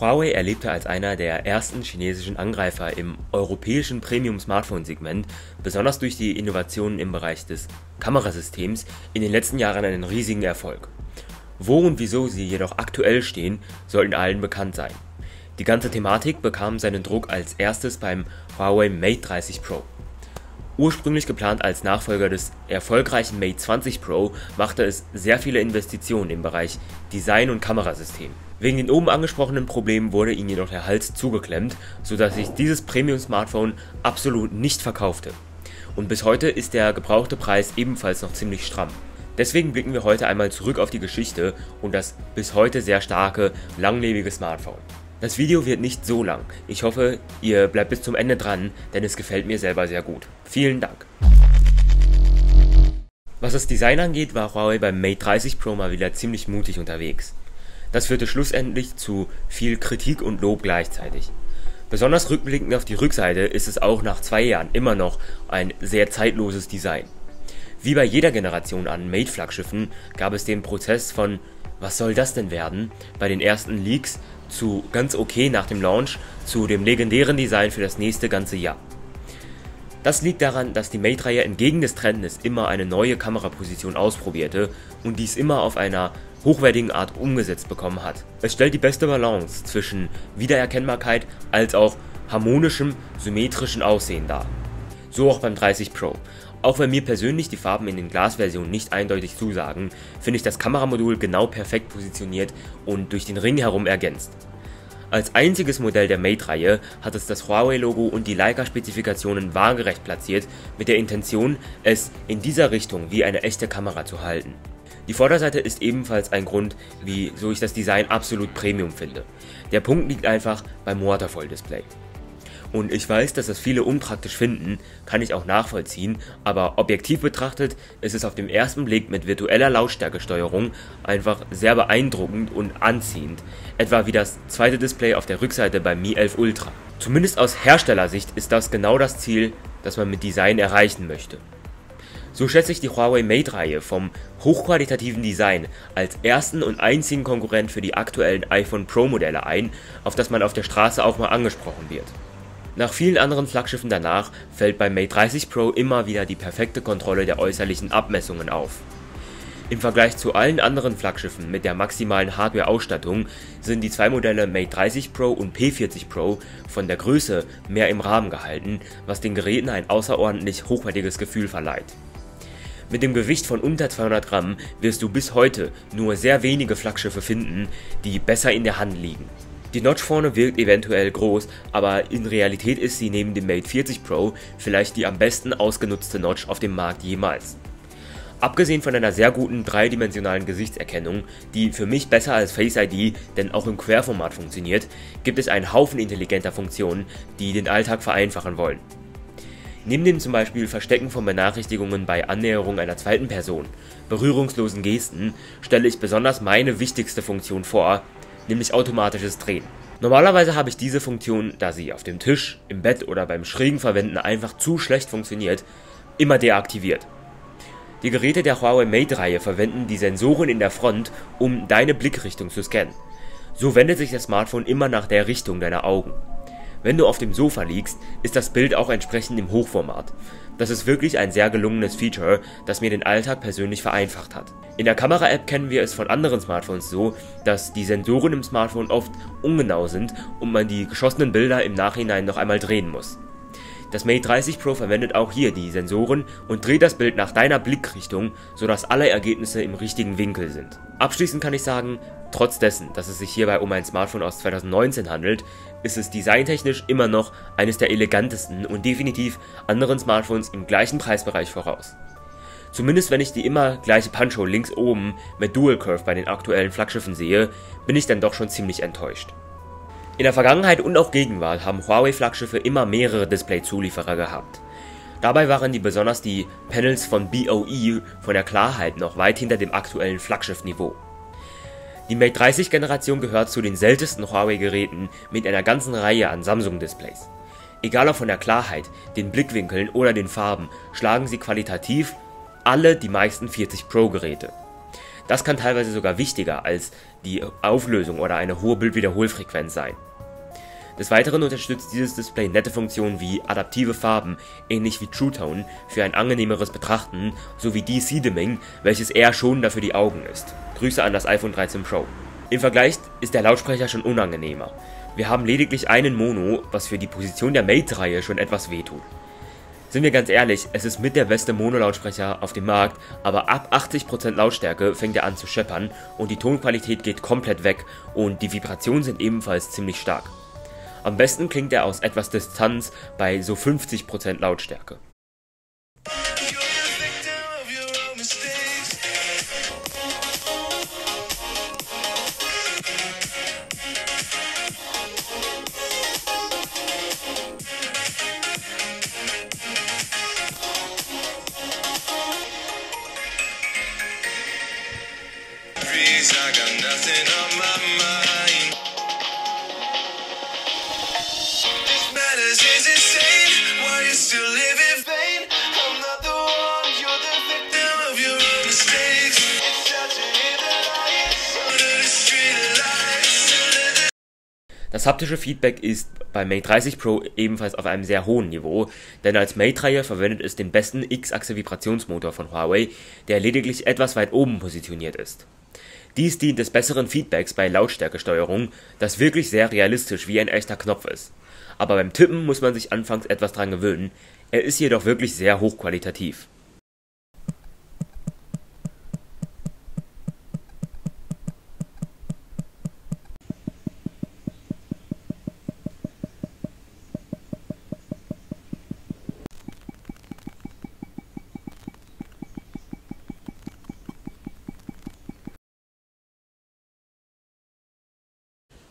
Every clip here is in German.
Huawei erlebte als einer der ersten chinesischen Angreifer im europäischen Premium-Smartphone-Segment, besonders durch die Innovationen im Bereich des Kamerasystems, in den letzten Jahren einen riesigen Erfolg. Wo und wieso sie jedoch aktuell stehen, sollten allen bekannt sein. Die ganze Thematik bekam seinen Druck als erstes beim Huawei Mate 30 Pro. Ursprünglich geplant als Nachfolger des erfolgreichen Mate 20 Pro, machte es sehr viele Investitionen im Bereich Design und Kamerasystem. Wegen den oben angesprochenen Problemen wurde ihnen jedoch der Hals zugeklemmt, so dass sich dieses Premium-Smartphone absolut nicht verkaufte. Und bis heute ist der gebrauchte Preis ebenfalls noch ziemlich stramm. Deswegen blicken wir heute einmal zurück auf die Geschichte und das bis heute sehr starke, langlebige Smartphone. Das Video wird nicht so lang. Ich hoffe, ihr bleibt bis zum Ende dran, denn es gefällt mir selber sehr gut. Vielen Dank. Was das Design angeht, war Huawei beim Mate 30 Pro mal wieder ziemlich mutig unterwegs. Das führte schlussendlich zu viel Kritik und Lob gleichzeitig. Besonders rückblickend auf die Rückseite ist es auch nach zwei Jahren immer noch ein sehr zeitloses Design. Wie bei jeder Generation an Mate-Flaggschiffen gab es den Prozess von was soll das denn werden bei den ersten Leaks zu ganz okay nach dem Launch zu dem legendären Design für das nächste ganze Jahr. Das liegt daran, dass die Mate-Reihe entgegen des Trendes immer eine neue Kameraposition ausprobierte und dies immer auf einer hochwertigen Art umgesetzt bekommen hat. Es stellt die beste Balance zwischen Wiedererkennbarkeit als auch harmonischem, symmetrischen Aussehen dar. So auch beim 30 Pro. Auch wenn mir persönlich die Farben in den Glasversionen nicht eindeutig zusagen, finde ich das Kameramodul genau perfekt positioniert und durch den Ring herum ergänzt. Als einziges Modell der Mate-Reihe hat es das Huawei-Logo und die Leica-Spezifikationen waagerecht platziert, mit der Intention, es in dieser Richtung wie eine echte Kamera zu halten. Die Vorderseite ist ebenfalls ein Grund, wieso ich das Design absolut Premium finde. Der Punkt liegt einfach beim Waterfall-Display. Und ich weiß, dass das viele unpraktisch finden, kann ich auch nachvollziehen, aber objektiv betrachtet ist es auf den ersten Blick mit virtueller Lautstärkesteuerung einfach sehr beeindruckend und anziehend, etwa wie das zweite Display auf der Rückseite beim Mi 11 Ultra. Zumindest aus Herstellersicht ist das genau das Ziel, das man mit Design erreichen möchte. So schätze ich die Huawei Mate-Reihe vom hochqualitativen Design als ersten und einzigen Konkurrent für die aktuellen iPhone Pro-Modelle ein, auf das man auf der Straße auch mal angesprochen wird. Nach vielen anderen Flaggschiffen danach fällt beim Mate 30 Pro immer wieder die perfekte Kontrolle der äußerlichen Abmessungen auf. Im Vergleich zu allen anderen Flaggschiffen mit der maximalen Hardware-Ausstattung sind die zwei Modelle Mate 30 Pro und P40 Pro von der Größe mehr im Rahmen gehalten, was den Geräten ein außerordentlich hochwertiges Gefühl verleiht. Mit dem Gewicht von unter 200 Gramm wirst du bis heute nur sehr wenige Flaggschiffe finden, die besser in der Hand liegen. Die Notch vorne wirkt eventuell groß, aber in Realität ist sie neben dem Mate 40 Pro vielleicht die am besten ausgenutzte Notch auf dem Markt jemals. Abgesehen von einer sehr guten dreidimensionalen Gesichtserkennung, die für mich besser als Face ID, denn auch im Querformat funktioniert, gibt es einen Haufen intelligenter Funktionen, die den Alltag vereinfachen wollen. Neben dem zum Beispiel Verstecken von Benachrichtigungen bei Annäherung einer zweiten Person, berührungslosen Gesten, stelle ich besonders meine wichtigste Funktion vor, nämlich automatisches Drehen. Normalerweise habe ich diese Funktion, da sie auf dem Tisch, im Bett oder beim schrägen Verwenden einfach zu schlecht funktioniert, immer deaktiviert. Die Geräte der Huawei Mate-Reihe verwenden die Sensoren in der Front, um deine Blickrichtung zu scannen. So wendet sich das Smartphone immer nach der Richtung deiner Augen. Wenn du auf dem Sofa liegst, ist das Bild auch entsprechend im Hochformat. Das ist wirklich ein sehr gelungenes Feature, das mir den Alltag persönlich vereinfacht hat. In der Kamera-App kennen wir es von anderen Smartphones so, dass die Sensoren im Smartphone oft ungenau sind und man die geschossenen Bilder im Nachhinein noch einmal drehen muss. Das Mate 30 Pro verwendet auch hier die Sensoren und dreht das Bild nach deiner Blickrichtung, sodass alle Ergebnisse im richtigen Winkel sind. Abschließend kann ich sagen, trotz dessen, dass es sich hierbei um ein Smartphone aus 2019 handelt, ist es designtechnisch immer noch eines der elegantesten und definitiv anderen Smartphones im gleichen Preisbereich voraus. Zumindest wenn ich die immer gleiche Punch-Hole links oben mit Dual Curve bei den aktuellen Flaggschiffen sehe, bin ich dann doch schon ziemlich enttäuscht. In der Vergangenheit und auch Gegenwart haben Huawei-Flaggschiffe immer mehrere Display-Zulieferer gehabt. Dabei waren die besonders die Panels von BOE von der Klarheit noch weit hinter dem aktuellen Flaggschiff-Niveau. Die Mate 30 Generation gehört zu den seltensten Huawei-Geräten mit einer ganzen Reihe an Samsung-Displays. Egal ob von der Klarheit, den Blickwinkeln oder den Farben, schlagen sie qualitativ alle die meisten 40 Pro-Geräte. Das kann teilweise sogar wichtiger als die Auflösung oder eine hohe Bildwiederholfrequenz sein. Des Weiteren unterstützt dieses Display nette Funktionen wie adaptive Farben, ähnlich wie True Tone, für ein angenehmeres Betrachten, sowie DC-Dimming, welches eher schonender für die Augen ist. Grüße an das iPhone 13 Pro. Im Vergleich ist der Lautsprecher schon unangenehmer. Wir haben lediglich einen Mono, was für die Position der Mate-Reihe schon etwas wehtut. Sind wir ganz ehrlich, es ist mit der beste Mono-Lautsprecher auf dem Markt, aber ab 80% Lautstärke fängt er an zu scheppern und die Tonqualität geht komplett weg und die Vibrationen sind ebenfalls ziemlich stark. Am besten klingt er aus etwas Distanz bei so 50% Lautstärke. Das haptische Feedback ist beim Mate 30 Pro ebenfalls auf einem sehr hohen Niveau, denn als Mate-Reihe verwendet es den besten X-Achse-Vibrationsmotor von Huawei, der lediglich etwas weit oben positioniert ist. Dies dient des besseren Feedbacks bei Lautstärkesteuerung, das wirklich sehr realistisch wie ein echter Knopf ist. Aber beim Tippen muss man sich anfangs etwas dran gewöhnen, er ist jedoch wirklich sehr hochqualitativ.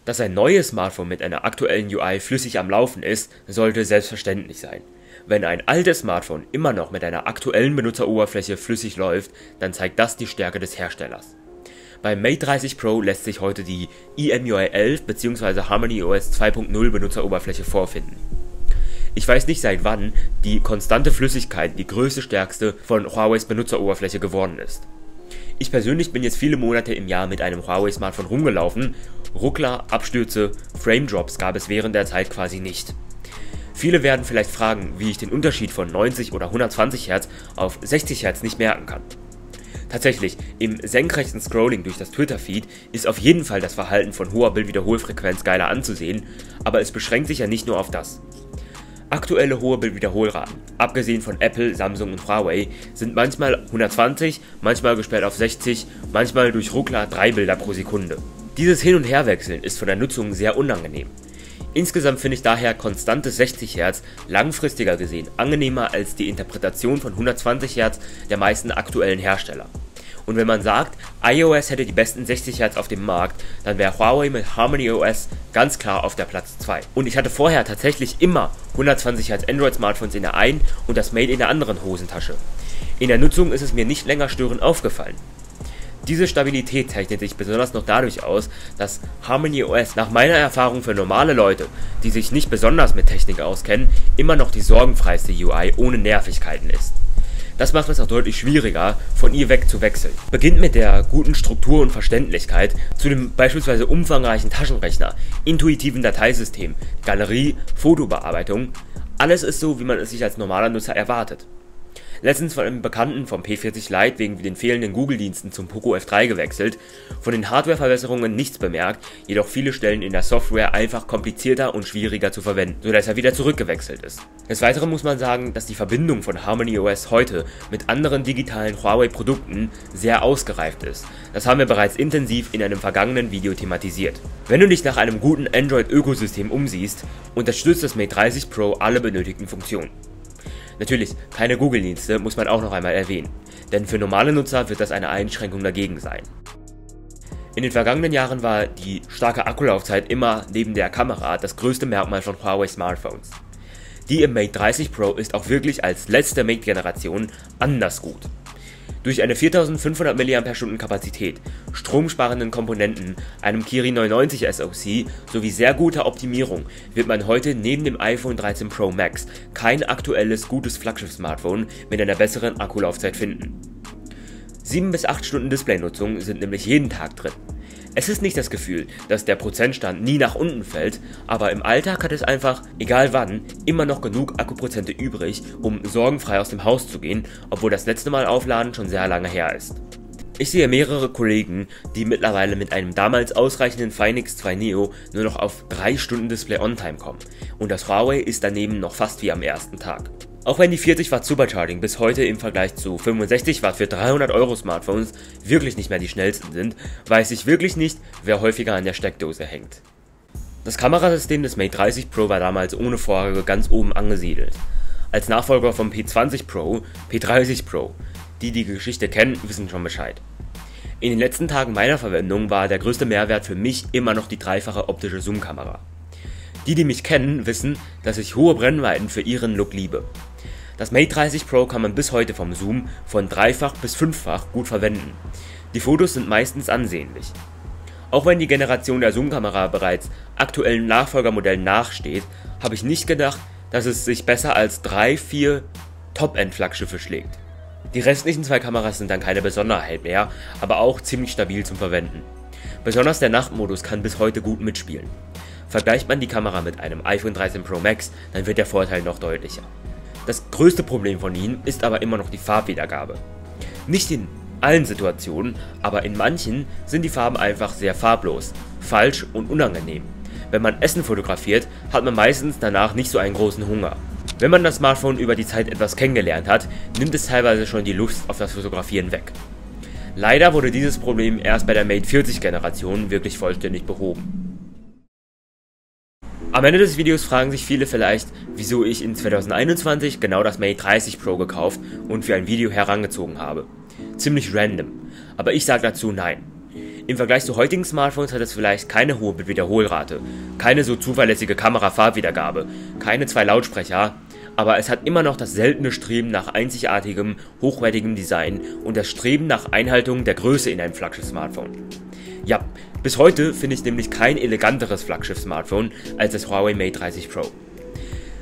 Dass ein neues Smartphone mit einer aktuellen UI flüssig am Laufen ist, sollte selbstverständlich sein. Wenn ein altes Smartphone immer noch mit einer aktuellen Benutzeroberfläche flüssig läuft, dann zeigt das die Stärke des Herstellers. Beim Mate 30 Pro lässt sich heute die EMUI 11 bzw. HarmonyOS 2.0 Benutzeroberfläche vorfinden. Ich weiß nicht seit wann die konstante Flüssigkeit die größte Stärkste von Huawei's Benutzeroberfläche geworden ist. Ich persönlich bin jetzt viele Monate im Jahr mit einem Huawei Smartphone rumgelaufen. Ruckler, Abstürze, Frame Drops gab es während der Zeit quasi nicht. Viele werden vielleicht fragen, wie ich den Unterschied von 90 oder 120 Hz auf 60 Hz nicht merken kann. Tatsächlich, im senkrechten Scrolling durch das Twitter-Feed ist auf jeden Fall das Verhalten von hoher Bildwiederholfrequenz geiler anzusehen, aber es beschränkt sich ja nicht nur auf das. Aktuelle hohe Bildwiederholraten, abgesehen von Apple, Samsung und Huawei, sind manchmal 120, manchmal gesperrt auf 60, manchmal durch Ruckler 3 Bilder pro Sekunde. Dieses Hin- und Herwechseln ist von der Nutzung sehr unangenehm. Insgesamt finde ich daher konstantes 60 Hz langfristiger gesehen angenehmer als die Interpretation von 120 Hz der meisten aktuellen Hersteller. Und wenn man sagt, iOS hätte die besten 60 Hz auf dem Markt, dann wäre Huawei mit Harmony OS ganz klar auf der Platz 2. Und ich hatte vorher tatsächlich immer 120 Hz Android Smartphones in der einen und das Mate in der anderen Hosentasche. In der Nutzung ist es mir nicht länger störend aufgefallen. Diese Stabilität zeichnet sich besonders noch dadurch aus, dass Harmony OS nach meiner Erfahrung für normale Leute, die sich nicht besonders mit Technik auskennen, immer noch die sorgenfreiste UI ohne Nervigkeiten ist. Das macht es auch deutlich schwieriger, von ihr wegzuwechseln. Beginnt mit der guten Struktur und Verständlichkeit zu dem beispielsweise umfangreichen Taschenrechner, intuitiven Dateisystem, Galerie, Fotobearbeitung. Alles ist so, wie man es sich als normaler Nutzer erwartet. Letztens von einem Bekannten vom P40 Lite wegen den fehlenden Google-Diensten zum Poco F3 gewechselt, von den Hardware-Verbesserungen nichts bemerkt, jedoch viele Stellen in der Software einfach komplizierter und schwieriger zu verwenden, sodass er wieder zurückgewechselt ist. Des Weiteren muss man sagen, dass die Verbindung von Harmony OS heute mit anderen digitalen Huawei-Produkten sehr ausgereift ist. Das haben wir bereits intensiv in einem vergangenen Video thematisiert. Wenn du dich nach einem guten Android-Ökosystem umsiehst, unterstützt das Mate 30 Pro alle benötigten Funktionen. Natürlich, keine Google-Dienste muss man auch noch einmal erwähnen, denn für normale Nutzer wird das eine Einschränkung dagegen sein. In den vergangenen Jahren war die starke Akkulaufzeit immer neben der Kamera das größte Merkmal von Huawei Smartphones. Die im Mate 30 Pro ist auch wirklich als letzte Mate-Generation anders gut. Durch eine 4500 mAh Kapazität, stromsparenden Komponenten, einem Kirin 990 SoC sowie sehr guter Optimierung wird man heute neben dem iPhone 13 Pro Max kein aktuelles gutes Flaggschiff-Smartphone mit einer besseren Akkulaufzeit finden. 7 bis 8 Stunden Displaynutzung sind nämlich jeden Tag drin. Es ist nicht das Gefühl, dass der Prozentstand nie nach unten fällt, aber im Alltag hat es einfach, egal wann, immer noch genug Akkuprozente übrig, um sorgenfrei aus dem Haus zu gehen, obwohl das letzte Mal aufladen schon sehr lange her ist. Ich sehe mehrere Kollegen, die mittlerweile mit einem damals ausreichenden Fine X2 Neo nur noch auf 3 Stunden Display On-Time kommen und das Huawei ist daneben noch fast wie am ersten Tag. Auch wenn die 40 Watt Supercharging bis heute im Vergleich zu 65 Watt für 300 Euro Smartphones wirklich nicht mehr die schnellsten sind, weiß ich wirklich nicht, wer häufiger an der Steckdose hängt. Das Kamerasystem des Mate 30 Pro war damals ohne Vorhänge ganz oben angesiedelt. Als Nachfolger vom P20 Pro, P30 Pro. Die die Geschichte kennen, wissen schon Bescheid. In den letzten Tagen meiner Verwendung war der größte Mehrwert für mich immer noch die dreifache optische Zoom-Kamera. Die, die mich kennen, wissen, dass ich hohe Brennweiten für ihren Look liebe. Das Mate 30 Pro kann man bis heute vom Zoom von dreifach bis fünffach gut verwenden. Die Fotos sind meistens ansehnlich. Auch wenn die Generation der Zoom-Kamera bereits aktuellen Nachfolgermodellen nachsteht, habe ich nicht gedacht, dass es sich besser als 3, 4 Top-End-Flaggschiffe schlägt. Die restlichen zwei Kameras sind dann keine Besonderheit mehr, aber auch ziemlich stabil zum Verwenden. Besonders der Nachtmodus kann bis heute gut mitspielen. Vergleicht man die Kamera mit einem iPhone 13 Pro Max, dann wird der Vorteil noch deutlicher. Das größte Problem von ihnen ist aber immer noch die Farbwiedergabe. Nicht in allen Situationen, aber in manchen sind die Farben einfach sehr farblos, falsch und unangenehm. Wenn man Essen fotografiert, hat man meistens danach nicht so einen großen Hunger. Wenn man das Smartphone über die Zeit etwas kennengelernt hat, nimmt es teilweise schon die Lust auf das Fotografieren weg. Leider wurde dieses Problem erst bei der Mate 40 Generation wirklich vollständig behoben. Am Ende des Videos fragen sich viele vielleicht, wieso ich in 2021 genau das Mate 30 Pro gekauft und für ein Video herangezogen habe. Ziemlich random, aber ich sage dazu nein. Im Vergleich zu heutigen Smartphones hat es vielleicht keine hohe Wiederholrate, keine so zuverlässige Kamera-Farbwiedergabe, keine zwei Lautsprecher, aber es hat immer noch das seltene Streben nach einzigartigem, hochwertigem Design und das Streben nach Einhaltung der Größe in einem Flaggschiff-Smartphone. Ja, bis heute finde ich nämlich kein eleganteres Flaggschiff-Smartphone als das Huawei Mate 30 Pro.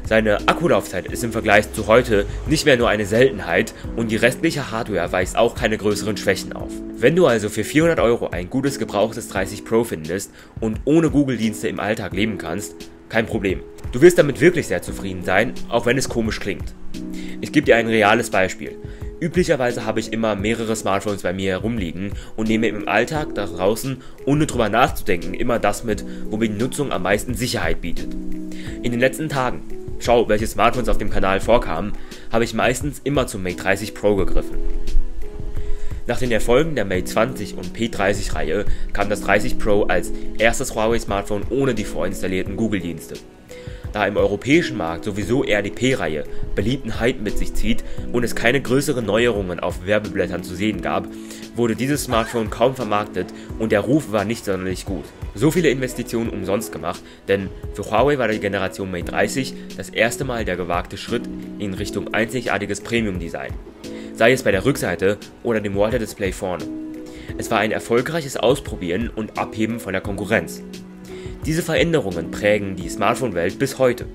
Seine Akkulaufzeit ist im Vergleich zu heute nicht mehr nur eine Seltenheit und die restliche Hardware weist auch keine größeren Schwächen auf. Wenn du also für 400 Euro ein gutes gebrauchtes 30 Pro findest und ohne Google-Dienste im Alltag leben kannst, kein Problem. Du wirst damit wirklich sehr zufrieden sein, auch wenn es komisch klingt. Ich gebe dir ein reales Beispiel. Üblicherweise habe ich immer mehrere Smartphones bei mir herumliegen und nehme im Alltag da draußen, ohne drüber nachzudenken, immer das mit, wo mir die Nutzung am meisten Sicherheit bietet. In den letzten Tagen, schau, welche Smartphones auf dem Kanal vorkamen, habe ich meistens immer zum Mate 30 Pro gegriffen. Nach den Erfolgen der Mate 20 und P30 Reihe kam das 30 Pro als erstes Huawei Smartphone ohne die vorinstallierten Google-Dienste. Da im europäischen Markt sowieso eher die P-Reihe beliebten Hype mit sich zieht und es keine größeren Neuerungen auf Werbeblättern zu sehen gab, wurde dieses Smartphone kaum vermarktet und der Ruf war nicht sonderlich gut. So viele Investitionen umsonst gemacht, denn für Huawei war die Generation Mate 30 das erste Mal der gewagte Schritt in Richtung einzigartiges Premium-Design. Sei es bei der Rückseite oder dem Water-Display vorne. Es war ein erfolgreiches Ausprobieren und Abheben von der Konkurrenz. Diese Veränderungen prägen die Smartphone-Welt bis heute.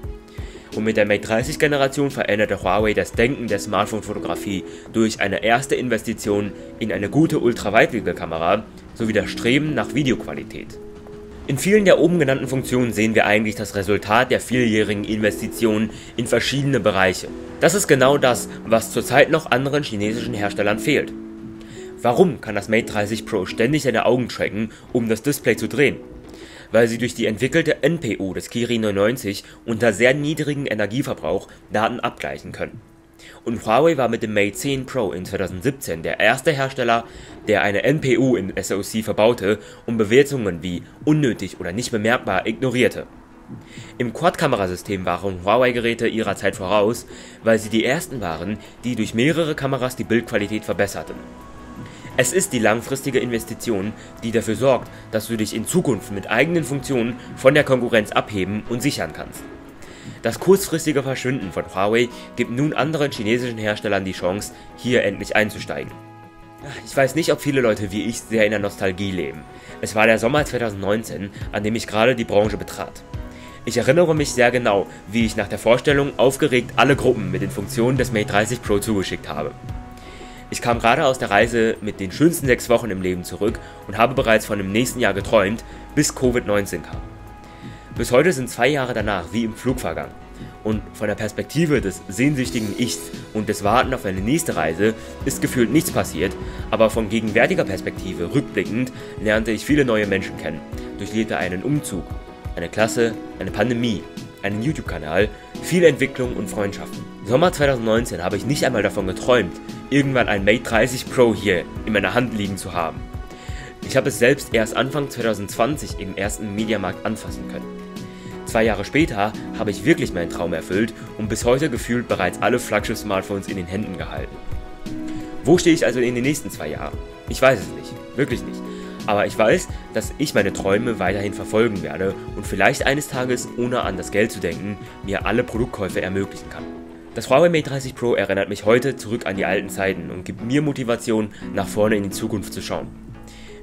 Und mit der Mate 30 Generation veränderte Huawei das Denken der Smartphone-Fotografie durch eine erste Investition in eine gute Ultraweitwinkelkamera sowie das Streben nach Videoqualität. In vielen der oben genannten Funktionen sehen wir eigentlich das Resultat der vieljährigen Investitionen in verschiedene Bereiche. Das ist genau das, was zurzeit noch anderen chinesischen Herstellern fehlt. Warum kann das Mate 30 Pro ständig seine Augen tracken, um das Display zu drehen? Weil sie durch die entwickelte NPU des Kirin 99 unter sehr niedrigem Energieverbrauch Daten abgleichen können. Und Huawei war mit dem Mate 10 Pro in 2017 der erste Hersteller, der eine NPU im SoC verbaute und Bewertungen wie unnötig oder nicht bemerkbar ignorierte. Im Quad-Kamerasystem waren Huawei-Geräte ihrer Zeit voraus, weil sie die ersten waren, die durch mehrere Kameras die Bildqualität verbesserten. Es ist die langfristige Investition, die dafür sorgt, dass du dich in Zukunft mit eigenen Funktionen von der Konkurrenz abheben und sichern kannst. Das kurzfristige Verschwinden von Huawei gibt nun anderen chinesischen Herstellern die Chance, hier endlich einzusteigen. Ich weiß nicht, ob viele Leute wie ich sehr in der Nostalgie leben. Es war der Sommer 2019, an dem ich gerade die Branche betrat. Ich erinnere mich sehr genau, wie ich nach der Vorstellung aufgeregt alle Gruppen mit den Funktionen des Mate 30 Pro zugeschickt habe. Ich kam gerade aus der Reise mit den schönsten sechs Wochen im Leben zurück und habe bereits von dem nächsten Jahr geträumt, bis Covid-19 kam. Bis heute sind zwei Jahre danach wie im Flug vergangen. Und von der Perspektive des sehnsüchtigen Ichs und des Warten auf eine nächste Reise ist gefühlt nichts passiert, aber von gegenwärtiger Perspektive rückblickend lernte ich viele neue Menschen kennen, durchlebte einen Umzug, eine Klasse, eine Pandemie, einen YouTube-Kanal, viele Entwicklungen und Freundschaften. Sommer 2019 habe ich nicht einmal davon geträumt, irgendwann ein Mate 30 Pro hier in meiner Hand liegen zu haben. Ich habe es selbst erst Anfang 2020 im ersten Mediamarkt anfassen können. Zwei Jahre später habe ich wirklich meinen Traum erfüllt und bis heute gefühlt bereits alle Flaggschiff-Smartphones in den Händen gehalten. Wo stehe ich also in den nächsten zwei Jahren? Ich weiß es nicht, wirklich nicht. Aber ich weiß, dass ich meine Träume weiterhin verfolgen werde und vielleicht eines Tages, ohne an das Geld zu denken, mir alle Produktkäufe ermöglichen kann. Das Huawei Mate 30 Pro erinnert mich heute zurück an die alten Zeiten und gibt mir Motivation, nach vorne in die Zukunft zu schauen.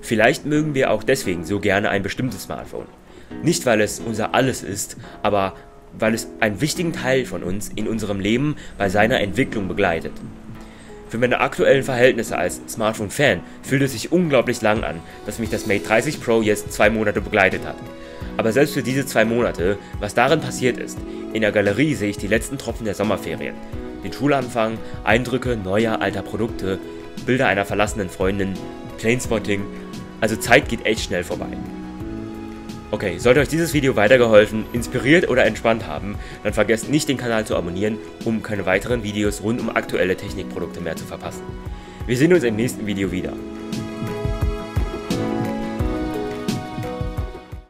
Vielleicht mögen wir auch deswegen so gerne ein bestimmtes Smartphone. Nicht weil es unser Alles ist, aber weil es einen wichtigen Teil von uns in unserem Leben bei seiner Entwicklung begleitet. Für meine aktuellen Verhältnisse als Smartphone-Fan fühlt es sich unglaublich lang an, dass mich das Mate 30 Pro jetzt zwei Monate begleitet hat. Aber selbst für diese zwei Monate, was darin passiert ist, in der Galerie sehe ich die letzten Tropfen der Sommerferien. Den Schulanfang, Eindrücke neuer, alter Produkte, Bilder einer verlassenen Freundin, Planespotting, also Zeit geht echt schnell vorbei. Okay, sollte euch dieses Video weitergeholfen, inspiriert oder entspannt haben, dann vergesst nicht den Kanal zu abonnieren, um keine weiteren Videos rund um aktuelle Technikprodukte mehr zu verpassen. Wir sehen uns im nächsten Video wieder.